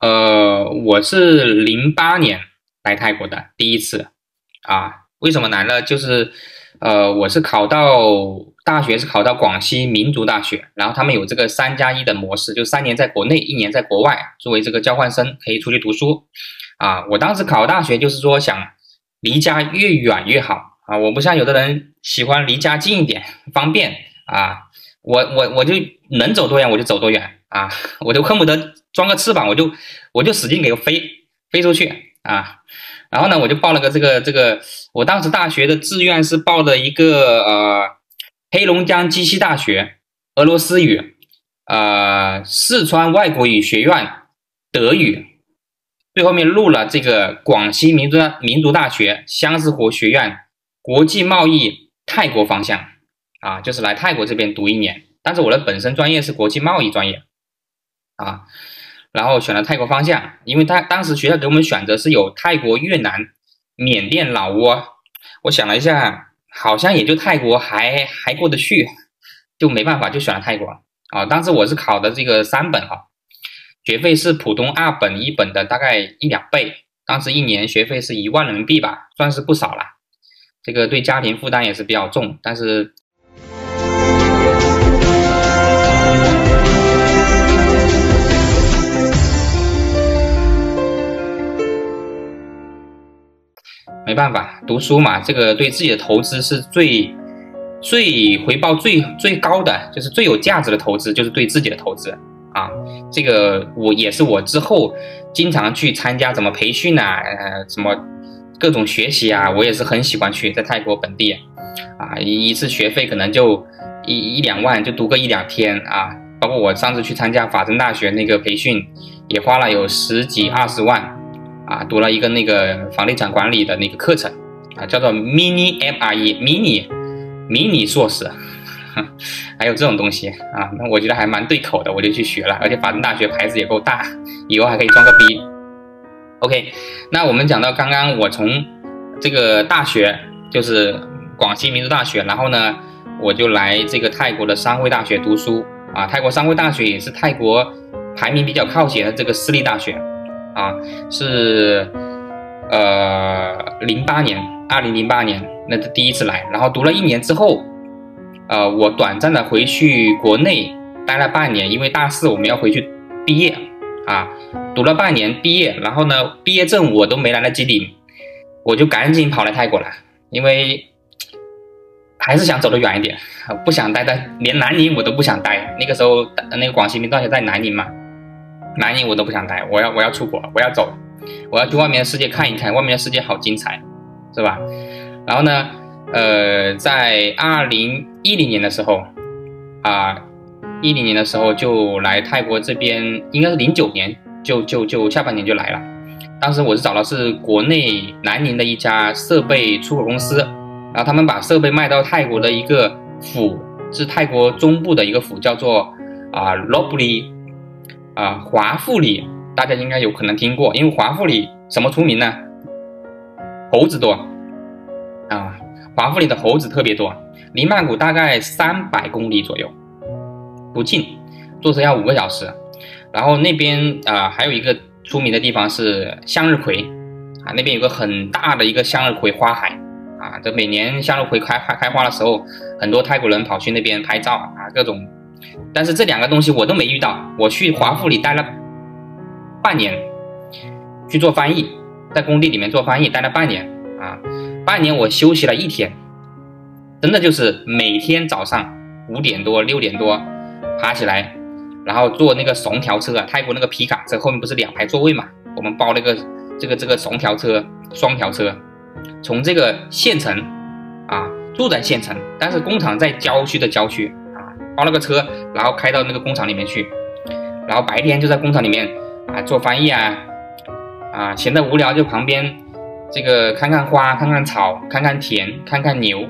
呃，我是零八年来泰国的第一次啊。为什么来呢？就是呃，我是考到大学是考到广西民族大学，然后他们有这个三加一的模式，就三年在国内，一年在国外，作为这个交换生可以出去读书啊。我当时考大学就是说想离家越远越好啊，我不像有的人喜欢离家近一点方便啊，我我我就能走多远我就走多远啊，我就恨不得。装个翅膀，我就我就使劲给我飞飞出去啊！然后呢，我就报了个这个这个，我当时大学的志愿是报的一个呃黑龙江鸡西大学俄罗斯语，呃四川外国语学院德语，最后面录了这个广西民族民族大学相思湖学院国际贸易泰国方向啊，就是来泰国这边读一年。但是我的本身专业是国际贸易专业啊。然后选了泰国方向，因为他当时学校给我们选择是有泰国、越南、缅甸、老挝。我想了一下，好像也就泰国还还过得去，就没办法就选了泰国啊。当时我是考的这个三本哈，学费是普通二本一本的大概一两倍，当时一年学费是一万人民币吧，算是不少了。这个对家庭负担也是比较重，但是。没办法，读书嘛，这个对自己的投资是最最回报最最高的，就是最有价值的投资，就是对自己的投资啊。这个我也是我之后经常去参加怎么培训啊，呃，什么各种学习啊，我也是很喜欢去，在泰国本地啊，一一次学费可能就一一两万，就读个一两天啊。包括我上次去参加法政大学那个培训，也花了有十几二十万。啊，读了一个那个房地产管理的那个课程，啊，叫做 Mini M R E mini Mini 硕士，还有这种东西啊，那我觉得还蛮对口的，我就去学了，而且法政大学牌子也够大，以后还可以装个逼。OK，那我们讲到刚刚我从这个大学，就是广西民族大学，然后呢，我就来这个泰国的商会大学读书啊，泰国商会大学也是泰国排名比较靠前的这个私立大学。啊，是，呃，零八年，二零零八年，那是第一次来，然后读了一年之后，呃，我短暂的回去国内待了半年，因为大四我们要回去毕业，啊，读了半年毕业，然后呢，毕业证我都没来得及领，我就赶紧跑来泰国了，因为还是想走得远一点，不想待在连南宁我都不想待，那个时候那个广西民大学在南宁嘛。南宁我都不想待，我要我要出国，我要走，我要去外面的世界看一看，外面的世界好精彩，是吧？然后呢，呃，在二零一零年的时候，啊，一零年的时候就来泰国这边，应该是零九年就就就下半年就来了。当时我是找的是国内南宁的一家设备出口公司，然后他们把设备卖到泰国的一个府，是泰国中部的一个府，叫做啊罗布里啊，华富里大家应该有可能听过，因为华富里什么出名呢？猴子多啊，华富里的猴子特别多。离曼谷大概三百公里左右，不近，坐车要五个小时。然后那边啊，还有一个出名的地方是向日葵啊，那边有个很大的一个向日葵花海啊，这每年向日葵开开开花的时候，很多泰国人跑去那边拍照啊，各种。但是这两个东西我都没遇到。我去华富里待了半年，去做翻译，在工地里面做翻译，待了半年啊。半年我休息了一天，真的就是每天早上五点多六点多爬起来，然后坐那个怂条车啊，泰国那个皮卡车后面不是两排座位嘛，我们包那个这个这个怂条车双条车，从这个县城啊住在县城，但是工厂在郊区的郊区。包了个车，然后开到那个工厂里面去，然后白天就在工厂里面啊做翻译啊，啊闲得无聊就旁边这个看看花，看看草，看看田，看看牛，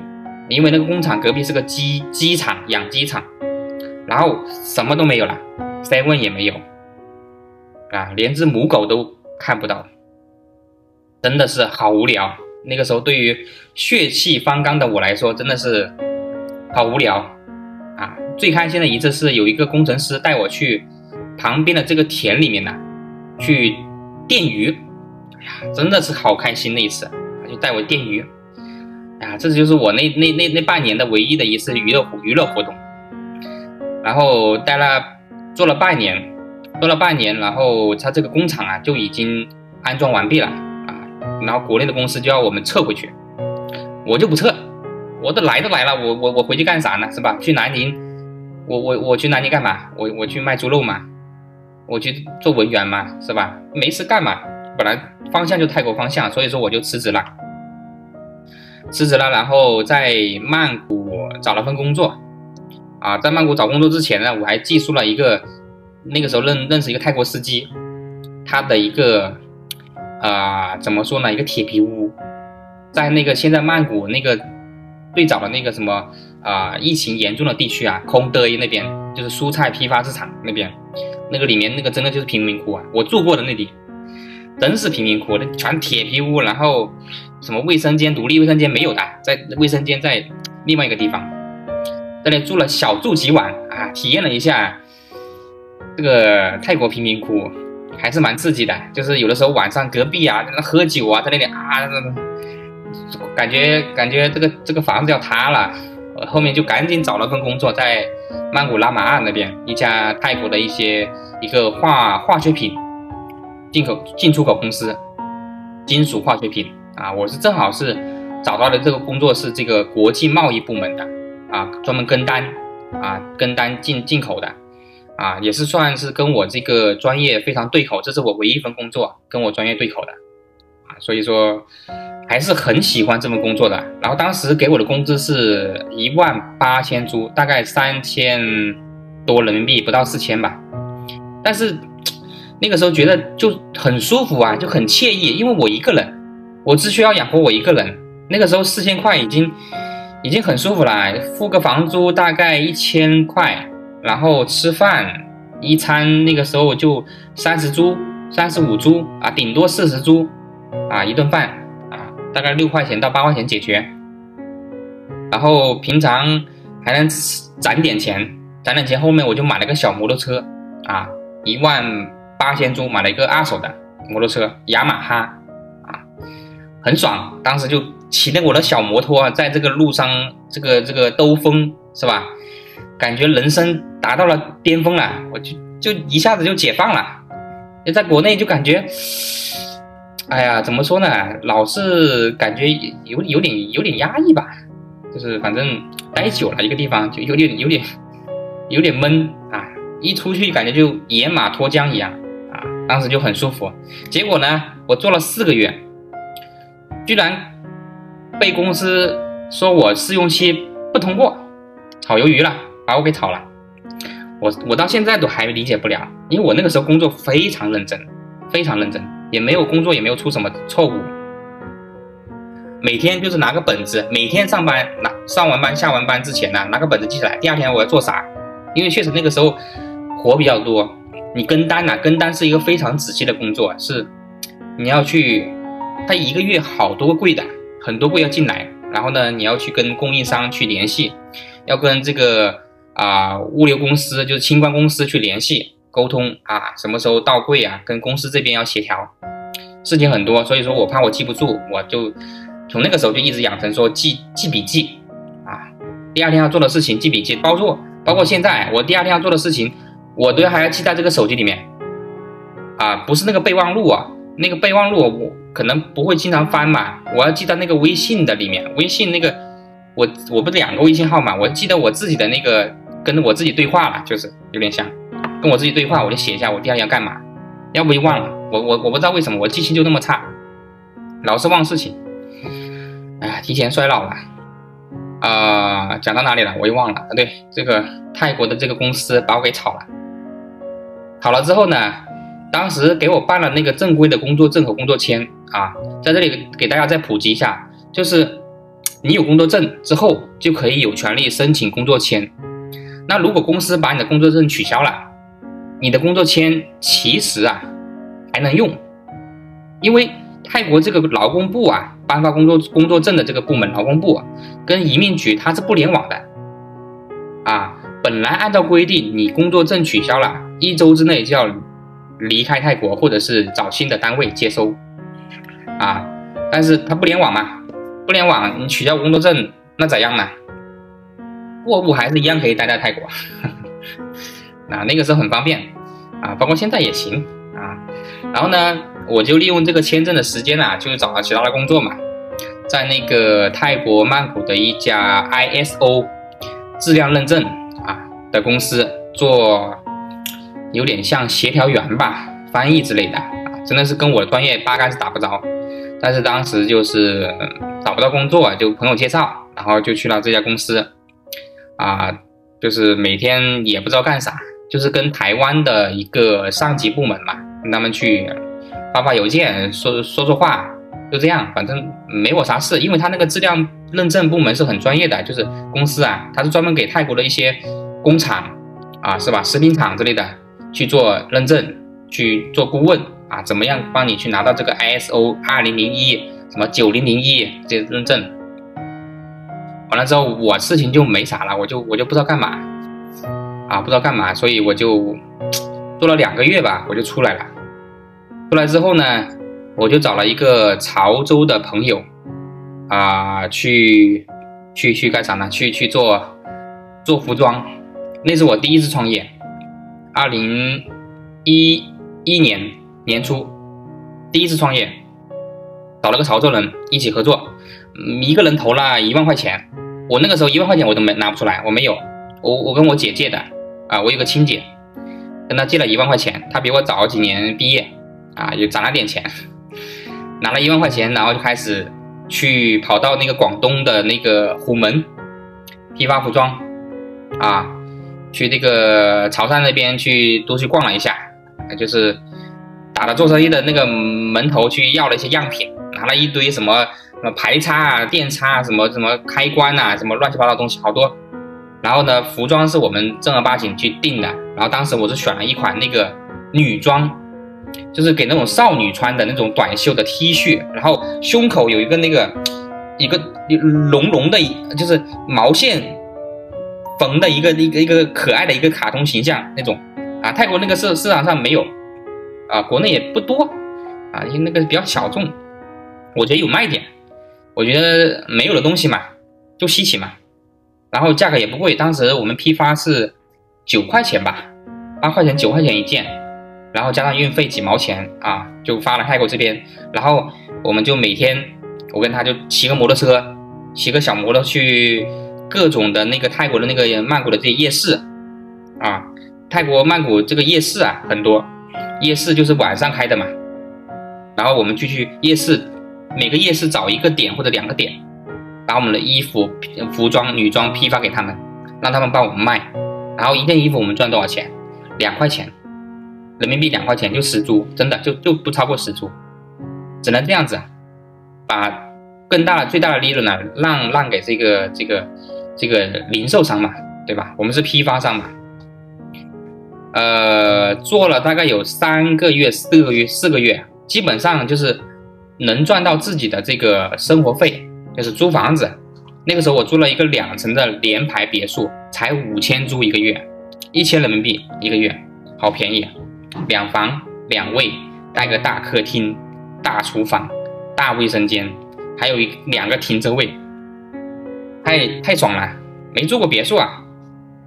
因为那个工厂隔壁是个鸡鸡场，养鸡场，然后什么都没有了，seven 也没有，啊连只母狗都看不到，真的是好无聊。那个时候对于血气方刚的我来说，真的是好无聊。最开心的一次是有一个工程师带我去旁边的这个田里面呢，去电鱼，哎呀，真的是好开心那一次，他就带我电鱼，哎呀，这就是我那那那那半年的唯一的一次娱乐娱乐活动。然后待了做了半年，做了半年，然后他这个工厂啊就已经安装完毕了啊，然后国内的公司就要我们撤回去，我就不撤，我都来都来了，我我我回去干啥呢？是吧？去南宁，我我我去南宁干嘛？我我去卖猪肉嘛，我去做文员嘛，是吧？没事干嘛？本来方向就泰国方向，所以说我就辞职了，辞职了，然后在曼谷找了份工作。啊，在曼谷找工作之前呢，我还寄宿了一个，那个时候认认识一个泰国司机，他的一个，啊，怎么说呢，一个铁皮屋，在那个现在曼谷那个最早的那个什么啊，疫情严重的地区啊，空德那边就是蔬菜批发市场那边，那个里面那个真的就是贫民窟啊，我住过的那里，真是贫民窟，那全铁皮屋，然后什么卫生间独立卫生间没有的，在卫生间在另外一个地方。在那住了小住几晚啊，体验了一下这个泰国贫民窟，还是蛮刺激的。就是有的时候晚上隔壁啊在那喝酒啊，在那里啊，感觉感觉这个这个房子要塌了。后面就赶紧找了份工作，在曼谷拉玛岸那边一家泰国的一些一个化化学品进口进出口公司，金属化学品啊，我是正好是找到的这个工作是这个国际贸易部门的。啊，专门跟单，啊，跟单进进口的，啊，也是算是跟我这个专业非常对口，这是我唯一一份工作跟我专业对口的，所以说还是很喜欢这份工作的。然后当时给我的工资是一万八千铢，大概三千多人民币，不到四千吧。但是那个时候觉得就很舒服啊，就很惬意，因为我一个人，我只需要养活我一个人。那个时候四千块已经。已经很舒服了，付个房租大概一千块，然后吃饭一餐那个时候就三十铢、三十五铢啊，顶多四十铢啊，一顿饭啊，大概六块钱到八块钱解决。然后平常还能攒点钱，攒点钱，后面我就买了个小摩托车啊，一万八千铢买了一个二手的摩托车，雅马哈啊，很爽，当时就。骑着我的小摩托，在这个路上，这个这个兜风是吧？感觉人生达到了巅峰了，我就就一下子就解放了。就在国内就感觉，哎呀，怎么说呢？老是感觉有有点有点压抑吧。就是反正待久了一个地方就有点有点有点闷啊，一出去感觉就野马脱缰一样啊。当时就很舒服。结果呢，我做了四个月，居然。被公司说我试用期不通过，炒鱿鱼了，把我给炒了。我我到现在都还理解不了，因为我那个时候工作非常认真，非常认真，也没有工作也没有出什么错误。每天就是拿个本子，每天上班拿上完班下完班之前呢，拿个本子记下来，第二天我要做啥。因为确实那个时候活比较多，你跟单呐，跟单是一个非常仔细的工作，是你要去，他一个月好多个柜的。很多柜要进来，然后呢，你要去跟供应商去联系，要跟这个啊物流公司，就是清关公司去联系沟通啊，什么时候到柜啊，跟公司这边要协调，事情很多，所以说我怕我记不住，我就从那个时候就一直养成说记记笔记啊，第二天要做的事情记笔记，包括包括现在我第二天要做的事情，我都还要记在这个手机里面。啊，不是那个备忘录啊。那个备忘录我可能不会经常翻嘛，我要记到那个微信的里面，微信那个我我不两个微信号嘛，我记得我自己的那个跟我自己对话了，就是有点像。跟我自己对话，我就写一下我第二天要干嘛，要不就忘了，我我我不知道为什么我记性就那么差，老是忘事情，哎，提前衰老了，啊，讲到哪里了？我又忘了啊，对，这个泰国的这个公司把我给炒了，炒了之后呢？当时给我办了那个正规的工作证和工作签啊，在这里给大家再普及一下，就是你有工作证之后，就可以有权利申请工作签。那如果公司把你的工作证取消了，你的工作签其实啊还能用，因为泰国这个劳工部啊颁发工作工作证的这个部门，劳工部跟移民局它是不联网的啊。本来按照规定，你工作证取消了，一周之内就要。离开泰国，或者是找新的单位接收啊。但是它不联网嘛，不联网，你取消工作证那咋样呢？货物还是一样可以待在泰国，那那个时候很方便啊，包括现在也行啊。然后呢，我就利用这个签证的时间啊，就找了其他的工作嘛，在那个泰国曼谷的一家 ISO 质量认证啊的公司做，有点像协调员吧，翻译之类的啊，真的是跟我的专业八竿子打不着。但是当时就是找不到工作，就朋友介绍，然后就去了这家公司，啊，就是每天也不知道干啥，就是跟台湾的一个上级部门嘛，跟他们去发发邮件，说说说话，就这样，反正没我啥事，因为他那个质量认证部门是很专业的，就是公司啊，他是专门给泰国的一些工厂啊，是吧，食品厂之类的去做认证，去做顾问。啊，怎么样帮你去拿到这个 ISO 二零零一什么九零零一这些认证？完了之后，我事情就没啥了，我就我就不知道干嘛啊，不知道干嘛，所以我就做了两个月吧，我就出来了。出来之后呢，我就找了一个潮州的朋友啊，去去去干啥呢？去去做做服装，那是我第一次创业，二零一一年。年初第一次创业，找了个潮州人一起合作，一个人投了一万块钱。我那个时候一万块钱我都没拿不出来，我没有，我我跟我姐借的啊，我有个亲姐，跟她借了一万块钱，她比我早几年毕业啊，又攒了点钱，拿了一万块钱，然后就开始去跑到那个广东的那个虎门批发服装啊，去那个潮汕那边去都去逛了一下，就是。打了做生意的那个门头去要了一些样品，拿了一堆什么什么排插啊、电插啊、什么什么开关啊、什么乱七八糟东西好多。然后呢，服装是我们正儿八经去定的。然后当时我是选了一款那个女装，就是给那种少女穿的那种短袖的 T 恤，然后胸口有一个那个一个绒绒的，就是毛线缝的一个一个一个可爱的一个卡通形象那种啊。泰国那个市市场上没有。啊，国内也不多，啊，因为那个比较小众，我觉得有卖点。我觉得没有的东西嘛，就稀奇嘛，然后价格也不贵，当时我们批发是九块钱吧，八块钱九块钱一件，然后加上运费几毛钱啊，就发了泰国这边。然后我们就每天，我跟他就骑个摩托车，骑个小摩托去各种的那个泰国的那个曼谷的这些夜市，啊，泰国曼谷这个夜市啊很多。夜市就是晚上开的嘛，然后我们就去夜市，每个夜市找一个点或者两个点，把我们的衣服、服装、女装批发给他们，让他们帮我们卖，然后一件衣服我们赚多少钱？两块钱，人民币两块钱就十株，真的就就不超过十株，只能这样子，把更大的、最大的利润呢让让给这个这个这个零售商嘛，对吧？我们是批发商嘛。呃，做了大概有三个月、四个月、四个月，基本上就是能赚到自己的这个生活费，就是租房子。那个时候我租了一个两层的联排别墅，才五千租一个月，一千人民币一个月，好便宜。两房两卫，带个大客厅、大厨房、大卫生间，还有一两个停车位，太太爽了。没住过别墅啊，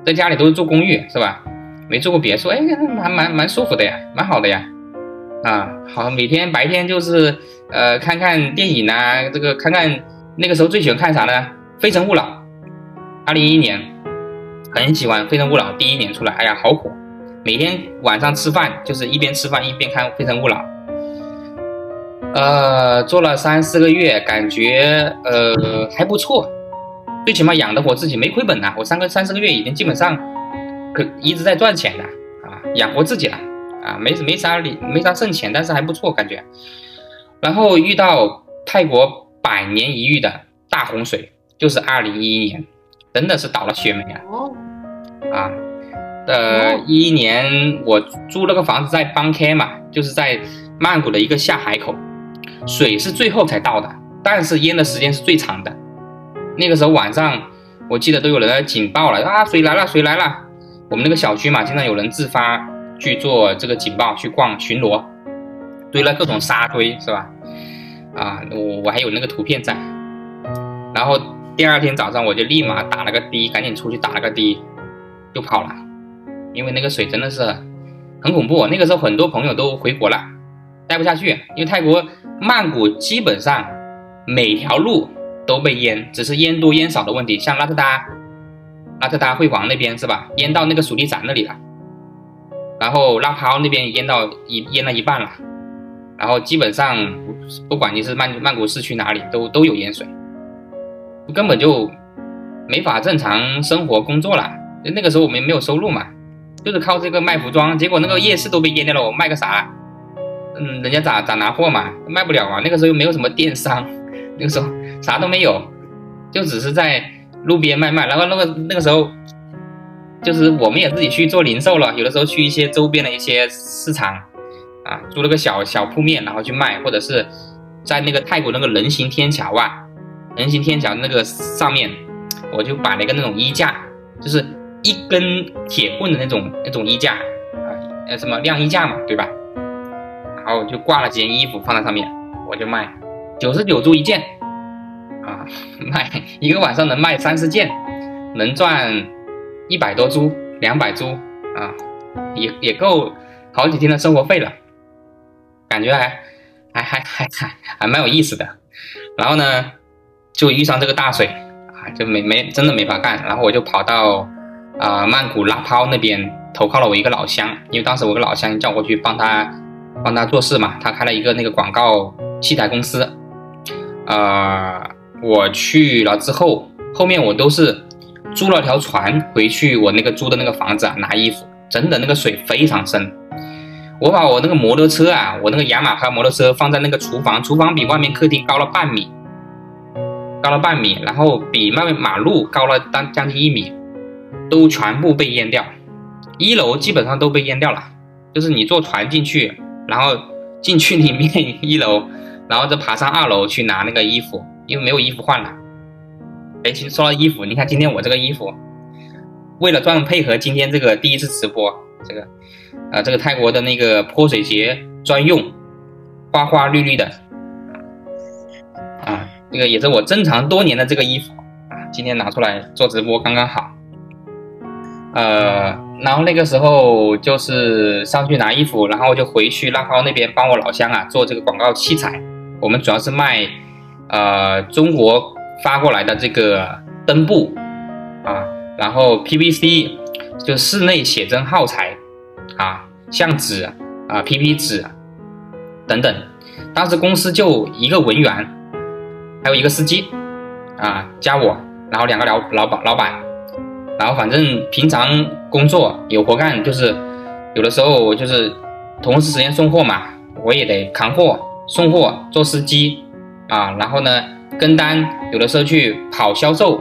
在家里都是住公寓，是吧？没住过别墅，哎，蛮蛮蛮舒服的呀，蛮好的呀，啊，好，每天白天就是呃看看电影啊，这个看看那个时候最喜欢看啥呢？《非诚勿扰》，二零一一年很喜欢《非诚勿扰》，第一年出来，哎呀，好火，每天晚上吃饭就是一边吃饭一边看《非诚勿扰》，呃，做了三四个月，感觉呃还不错，最起码养得活自己，没亏本呐，我三个三四个月已经基本上。可一直在赚钱的啊，养活自己了啊，没没啥没啥挣钱，但是还不错感觉。然后遇到泰国百年一遇的大洪水，就是二零一一年，真的是倒了血霉啊！啊，呃，一一年我租那个房子在邦开嘛，就是在曼谷的一个下海口，水是最后才到的，但是淹的时间是最长的。那个时候晚上，我记得都有人警报了啊，水来了，水来了。我们那个小区嘛，经常有人自发去做这个警报，去逛巡逻，堆了各种沙堆，是吧？啊，我我还有那个图片在。然后第二天早上我就立马打了个的，赶紧出去打了个的，就跑了，因为那个水真的是很恐怖。那个时候很多朋友都回国了，待不下去，因为泰国曼谷基本上每条路都被淹，只是淹多淹少的问题。像拉特达。拉特达辉煌那边是吧？淹到那个属地展那里了，然后拉泡那边淹到一淹了一半了，然后基本上不管你是曼曼谷市区哪里都都有淹水，根本就没法正常生活工作了。那个时候我们没有收入嘛，就是靠这个卖服装，结果那个夜市都被淹掉了，我卖个啥？嗯，人家咋咋拿货嘛？卖不了啊。那个时候又没有什么电商，那个时候啥都没有，就只是在。路边卖卖，然后那个那个时候，就是我们也自己去做零售了。有的时候去一些周边的一些市场，租了个小小铺面，然后去卖，或者是在那个泰国那个人行天桥啊，人行天桥那个上面，我就摆了一个那种衣架，就是一根铁棍的那种那种衣架，啊，呃，什么晾衣架嘛，对吧？然后就挂了几件衣服放在上面，我就卖九十九铢一件。啊，卖一个晚上能卖三四件，能赚一百多株、两百铢啊，也也够好几天的生活费了，感觉还还还还还还蛮有意思的。然后呢，就遇上这个大水啊，就没没真的没法干。然后我就跑到啊曼谷拉泡那边投靠了我一个老乡，因为当时我个老乡叫我去帮他帮他做事嘛，他开了一个那个广告器材公司，啊。我去了之后，后面我都是租了条船回去，我那个租的那个房子啊拿衣服，真的那个水非常深。我把我那个摩托车啊，我那个雅马哈摩托车放在那个厨房，厨房比外面客厅高了半米，高了半米，然后比外面马路高了当将近一米，都全部被淹掉。一楼基本上都被淹掉了，就是你坐船进去，然后进去里面一楼，然后再爬上二楼去拿那个衣服。因为没有衣服换了，哎，其实说到衣服，你看今天我这个衣服，为了专门配合今天这个第一次直播，这个，啊，这个泰国的那个泼水节专用，花花绿绿的，啊，这个也是我珍藏多年的这个衣服，啊，今天拿出来做直播刚刚好，呃，然后那个时候就是上去拿衣服，然后就回去拉高那边帮我老乡啊做这个广告器材，我们主要是卖。呃，中国发过来的这个灯布啊，然后 PVC 就室内写真耗材啊，像纸啊、PP 纸等等。当时公司就一个文员，还有一个司机啊，加我，然后两个老老板老板，然后反正平常工作有活干，就是有的时候就是同时时间送货嘛，我也得扛货、送货、做司机。啊，然后呢，跟单有的时候去跑销售，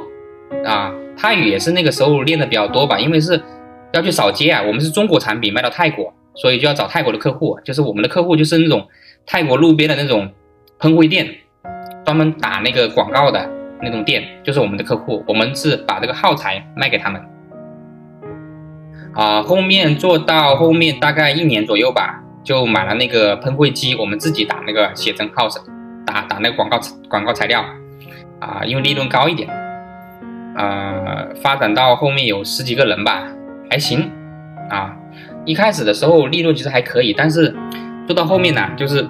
啊，泰语也是那个时候练的比较多吧，因为是要去扫街啊。我们是中国产品卖到泰国，所以就要找泰国的客户，就是我们的客户就是那种泰国路边的那种喷绘店，专门打那个广告的那种店，就是我们的客户。我们是把这个耗材卖给他们。啊，后面做到后面大概一年左右吧，就买了那个喷绘机，我们自己打那个写真耗材。打打那个广告广告材料，啊，因为利润高一点，呃，发展到后面有十几个人吧，还行，啊，一开始的时候利润其实还可以，但是做到后面呢，就是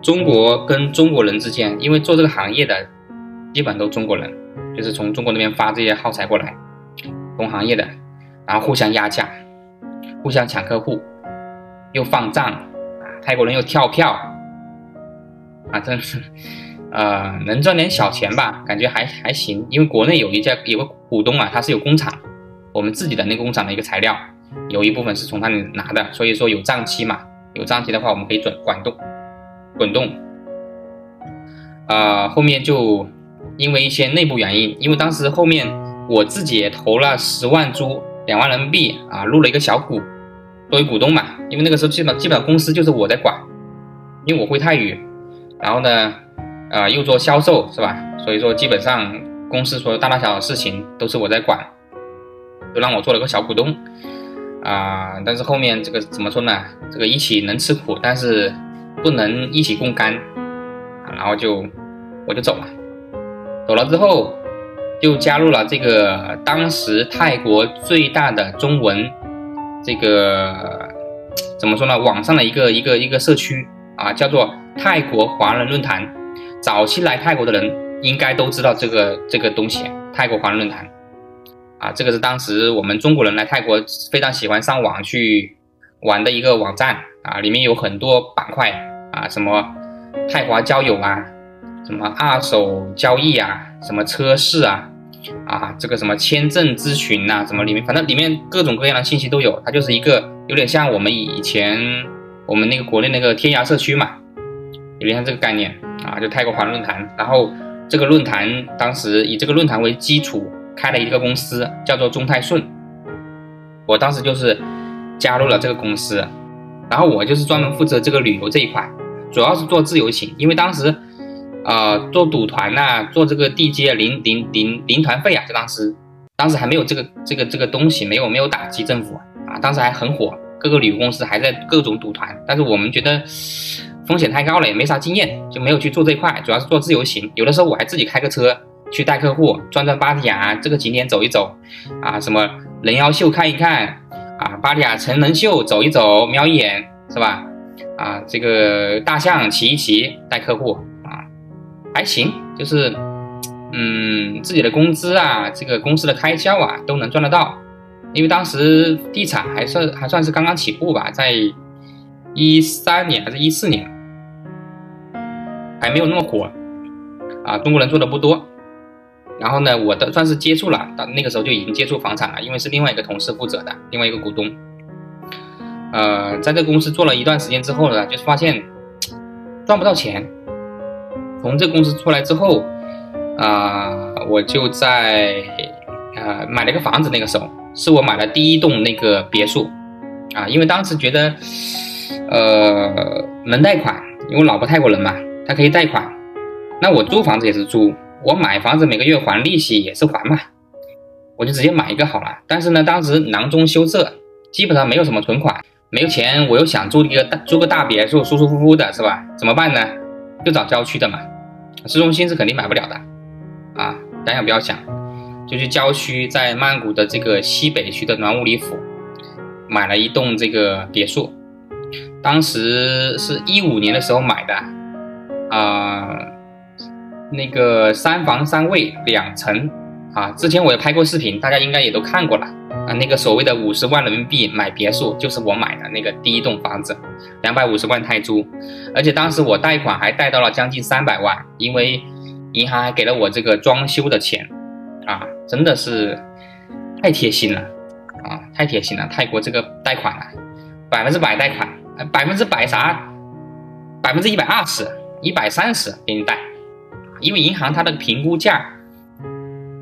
中国跟中国人之间，因为做这个行业的基本都中国人，就是从中国那边发这些耗材过来，同行业的，然后互相压价，互相抢客户，又放账，泰国人又跳票。啊，真是，呃，能赚点小钱吧？感觉还还行，因为国内有一家有个股东啊，他是有工厂，我们自己的那个工厂的一个材料，有一部分是从他那里拿的，所以说有账期嘛，有账期的话，我们可以转滚动，滚动。啊，后面就因为一些内部原因，因为当时后面我自己也投了十万株，两万人民币啊，入了一个小股，作为股东嘛，因为那个时候基本基本上公司就是我在管，因为我会泰语。然后呢，呃，又做销售是吧？所以说基本上公司所有大大小小事情都是我在管，就让我做了个小股东。啊，但是后面这个怎么说呢？这个一起能吃苦，但是不能一起共甘啊。然后就我就走了，走了之后就加入了这个当时泰国最大的中文这个怎么说呢？网上的一个一个一个社区啊，叫做泰国华人论坛。早期来泰国的人应该都知道这个这个东西，泰国华人论坛。啊，这个是当时我们中国人来泰国非常喜欢上网去玩的一个网站啊，里面有很多板块啊，什么泰华交友啊，什么二手交易啊，什么车市啊，啊，这个什么签证咨询呐，什么里面反正里面各种各样的信息都有，它就是一个有点像我们以前我们那个国内那个天涯社区嘛，有点像这个概念啊，就泰国华论坛，然后这个论坛当时以这个论坛为基础。开了一个公司，叫做中泰顺。我当时就是加入了这个公司，然后我就是专门负责这个旅游这一块，主要是做自由行。因为当时，呃，做赌团呐，做这个地接零零零零团费啊，就当时，当时还没有这个这个这个东西，没有没有打击政府啊，当时还很火，各个旅游公司还在各种赌团，但是我们觉得风险太高了，也没啥经验，就没有去做这一块，主要是做自由行。有的时候我还自己开个车。去带客户转转芭提雅这个景点走一走，啊，什么人妖秀看一看，啊，芭提雅成人秀走一走瞄一眼，是吧？啊，这个大象骑一骑带客户啊，还行，就是，嗯，自己的工资啊，这个公司的开销啊都能赚得到，因为当时地产还算还算是刚刚起步吧，在一三年还是一四年，还没有那么火，啊，中国人做的不多。然后呢，我的算是接触了，到那个时候就已经接触房产了，因为是另外一个同事负责的，另外一个股东。呃，在这公司做了一段时间之后呢，就发现赚不到钱。从这公司出来之后，啊，我就在呃买了个房子，那个时候是我买了第一栋那个别墅，啊，因为当时觉得呃能贷款，因为我老婆泰国人嘛，她可以贷款，那我租房子也是租。我买房子每个月还利息也是还嘛，我就直接买一个好了。但是呢，当时囊中羞涩，基本上没有什么存款，没有钱，我又想租一个大租个大别墅，舒舒服服的，是吧？怎么办呢？就找郊区的嘛，市中心是肯定买不了的啊。想想不要想，就去郊区，在曼谷的这个西北区的暖武里府买了一栋这个别墅，当时是一五年的时候买的啊。那个三房三卫两层啊，之前我也拍过视频，大家应该也都看过了啊。那个所谓的五十万人民币买别墅，就是我买的那个第一栋房子，两百五十万泰铢，而且当时我贷款还贷到了将近三百万，因为银行还给了我这个装修的钱啊，真的是太贴心了啊，太贴心了！泰国这个贷款啊，百分之百贷款，百分之百啥？百分之一百二十一百三十给你贷。因为银行它的评估价，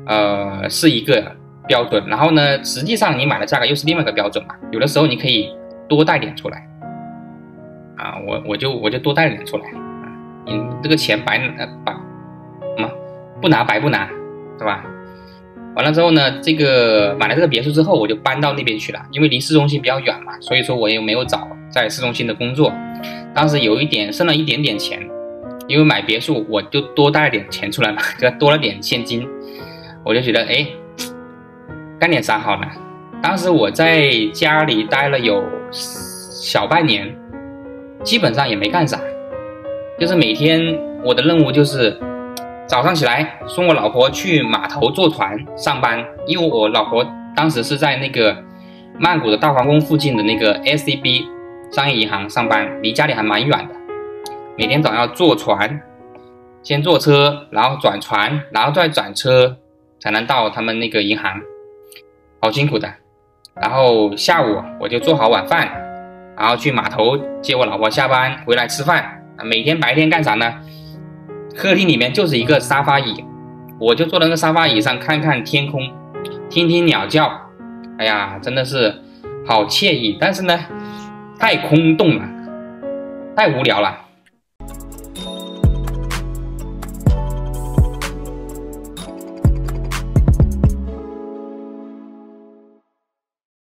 呃，是一个标准，然后呢，实际上你买的价格又是另外一个标准嘛。有的时候你可以多贷点出来，啊，我我就我就多贷点出来，啊，你这个钱白呃白，什么不拿白不拿，是吧？完了之后呢，这个买了这个别墅之后，我就搬到那边去了，因为离市中心比较远嘛，所以说我也没有找在市中心的工作，当时有一点剩了一点点钱。因为买别墅，我就多带了点钱出来嘛，就多了点现金，我就觉得哎，干点啥好呢？当时我在家里待了有小半年，基本上也没干啥，就是每天我的任务就是早上起来送我老婆去码头坐船上班，因为我老婆当时是在那个曼谷的大皇宫附近的那个 SCB 商业银行上班，离家里还蛮远的。每天早上坐船，先坐车，然后转船，然后再转车，才能到他们那个银行，好辛苦的。然后下午我就做好晚饭，然后去码头接我老婆下班回来吃饭。每天白天干啥呢？客厅里面就是一个沙发椅，我就坐在那沙发椅上看看天空，听听鸟叫。哎呀，真的是好惬意。但是呢，太空洞了，太无聊了。